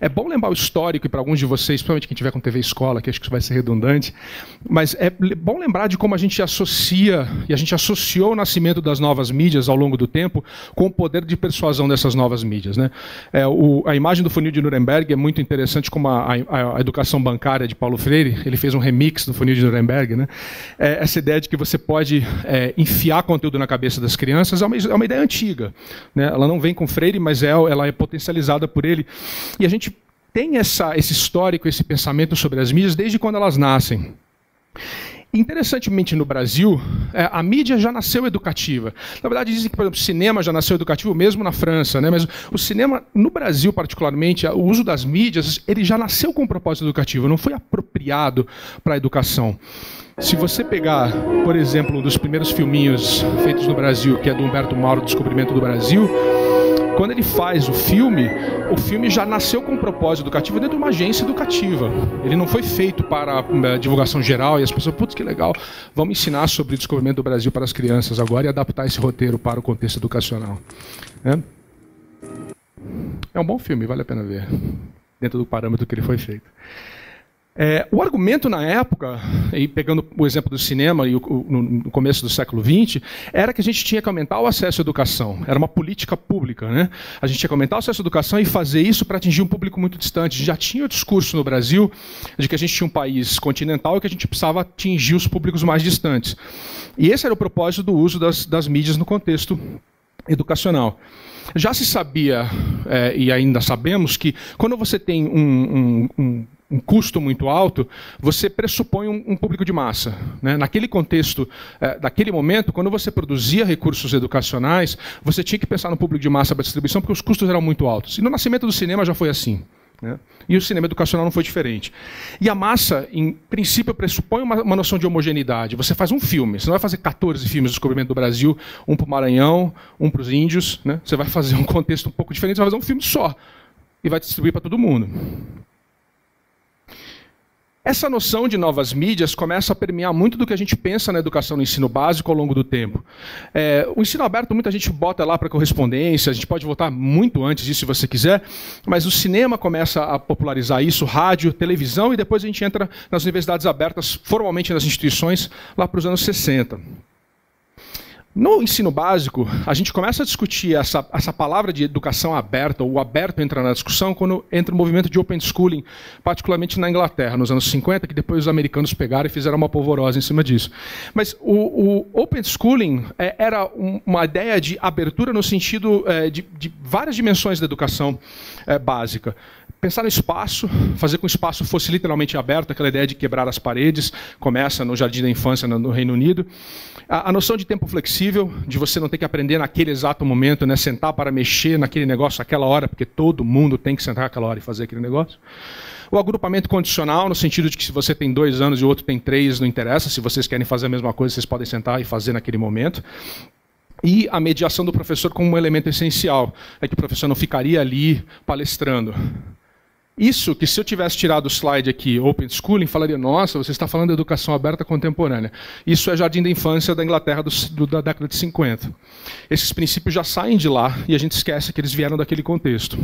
É bom lembrar o histórico, e para alguns de vocês, principalmente quem tiver com TV Escola, que acho que isso vai ser redundante, mas é bom lembrar de como a gente associa, e a gente associou o nascimento das novas mídias ao longo do tempo com o poder de persuasão dessas novas mídias. Né? É, o, a imagem do funil de Nuremberg é muito interessante, como a, a, a, educação bancária de Paulo Freire, ele fez um remix do funil de Nuremberg. Né? É, essa ideia de que você pode é, enfiar conteúdo na cabeça das crianças é uma, é uma ideia antiga. Né? Ela não vem com Freire, mas é, ela é potencializada por ele. E a gente tem essa, esse histórico, esse pensamento sobre as mídias desde quando elas nascem. Interessantemente, no Brasil, é, a mídia já nasceu educativa. Na verdade, dizem que, por exemplo, o cinema já nasceu educativo mesmo na França, né? mas o cinema, no Brasil particularmente, o uso das mídias, ele já nasceu com um propósito educativo, não foi apropriado para a educação. Se você pegar, por exemplo, um dos primeiros filminhos feitos no Brasil, que é do Humberto Mauro, Descobrimento do Brasil, quando ele faz o filme, o filme já nasceu com um propósito educativo dentro de uma agência educativa. Ele não foi feito para uh, divulgação geral e as pessoas, putz, que legal, vamos ensinar sobre o descobrimento do Brasil para as crianças agora e adaptar esse roteiro para o contexto educacional. É, é um bom filme, vale a pena ver, dentro do parâmetro que ele foi feito. É, o argumento na época, e pegando o exemplo do cinema e o, no começo do século XX, era que a gente tinha que aumentar o acesso à educação. Era uma política pública. Né? A gente tinha que aumentar o acesso à educação e fazer isso para atingir um público muito distante. Já tinha o discurso no Brasil de que a gente tinha um país continental e que a gente precisava atingir os públicos mais distantes. E esse era o propósito do uso das, das mídias no contexto educacional. Já se sabia, é, e ainda sabemos, que quando você tem um, um, um um custo muito alto, você pressupõe um, um público de massa. Né? Naquele contexto, é, daquele momento, quando você produzia recursos educacionais, você tinha que pensar no público de massa para distribuição, porque os custos eram muito altos. E no nascimento do cinema já foi assim. Né? E o cinema educacional não foi diferente. E a massa, em princípio, pressupõe uma, uma, noção de homogeneidade. Você faz um filme, você não vai fazer 14 filmes de descobrimento do Brasil, um para o Maranhão, um para os índios. Né? Você vai fazer um contexto um pouco diferente, você vai fazer um filme só. E vai distribuir para todo mundo. Essa noção de novas mídias começa a permear muito do que a gente pensa na educação no ensino básico ao longo do tempo. É, o ensino aberto, muita gente bota lá para correspondência, a gente pode voltar muito antes disso se você quiser, mas o cinema começa a popularizar isso, rádio, televisão, e depois a gente entra nas universidades abertas, formalmente nas instituições, lá para os anos 60. No ensino básico, a gente começa a discutir essa, essa palavra de educação aberta, ou aberto entra na discussão, quando entra o movimento de open schooling, particularmente na Inglaterra, nos anos 50, que depois os americanos pegaram e fizeram uma polvorosa em cima disso. Mas o, o open schooling é, era um, uma ideia de abertura no sentido é, de, de, várias dimensões da educação é, básica pensar no espaço, fazer com que o espaço fosse literalmente aberto, aquela ideia de quebrar as paredes, começa no Jardim da Infância no Reino Unido. A, a, noção de tempo flexível, de você não ter que aprender naquele exato momento, né, sentar para mexer naquele negócio aquela hora, porque todo mundo tem que sentar aquela hora e fazer aquele negócio. O agrupamento condicional, no sentido de que se você tem dois anos e o outro tem três, não interessa. Se vocês querem fazer a mesma coisa, vocês podem sentar e fazer naquele momento e a mediação do professor como um elemento essencial. É que o professor não ficaria ali palestrando. Isso que se eu tivesse tirado o slide aqui, Open Schooling, falaria, nossa, você está falando de educação aberta contemporânea. Isso é jardim da infância da Inglaterra do, do, da década de 50. Esses princípios já saem de lá e a gente esquece que eles vieram daquele contexto.